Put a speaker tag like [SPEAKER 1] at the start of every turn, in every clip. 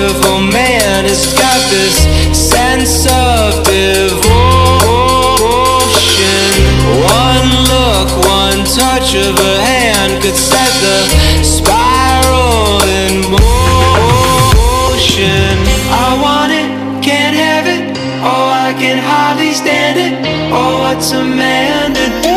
[SPEAKER 1] beautiful man has got this sense of devotion. One look, one touch of a hand could set the spiral in motion. I want it, can't have it. Oh, I can hardly stand it. Oh, what's a man to do?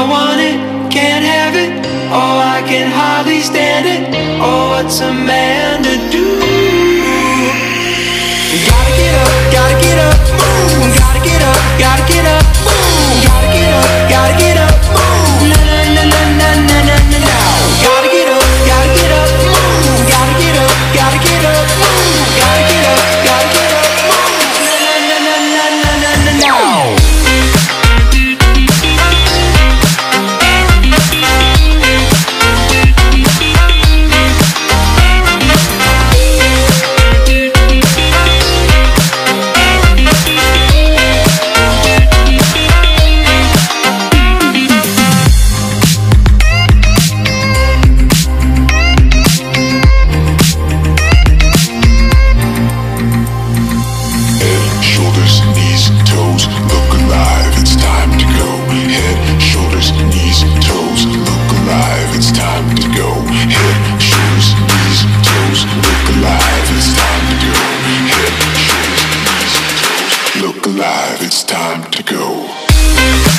[SPEAKER 1] I want it, can't have it. Oh, I can hardly stand it. Oh, what's a man
[SPEAKER 2] it's time to go.